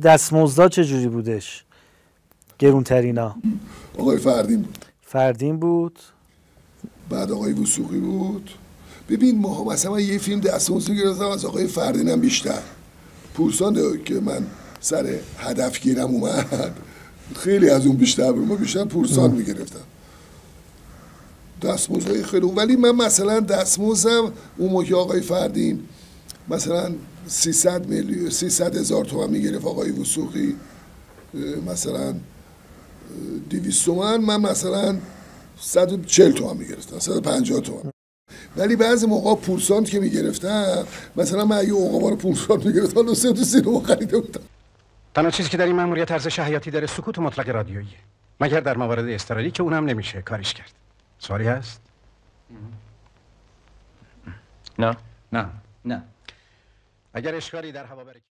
دستمزدا چه جوری بودش؟ گرونترینا. آقای فردین بود. فردین بود. بعد آقای وسوقی بود. ببین ما مثلا یه فیلم دستمزد گرفتم از آقای فردینم بیشتر. پورسان که من سر هدف گیرم اومد. خیلی از اون بیشتر بود ما بیشتر پورسان می‌گرفتم. دستمزدهای خیلی ولی من مثلا دستمزدم اون موقع آقای فردین مثلا 300 میلیون 300 هزار تومن می‌گرفت آقای وسوقی مثلا 200 تومن من مثلا 140 تومن می‌گرفتم 150 تومن. ولی بعضی موقع پورسانت که می‌گرفتم مثلا من اگه اوقابا رو پورسانت می‌گرفتم دو سه تو سینما خریده بودم. تنها چیزی که در این مأموریت ارزش حیاتی داره سکوت مطلق رادیویی. مگر در موارد اضطراری که اونم نمیشه کاریش کرد. سوالی هست؟ نه. نه. نه. اگر اشکالی در هوا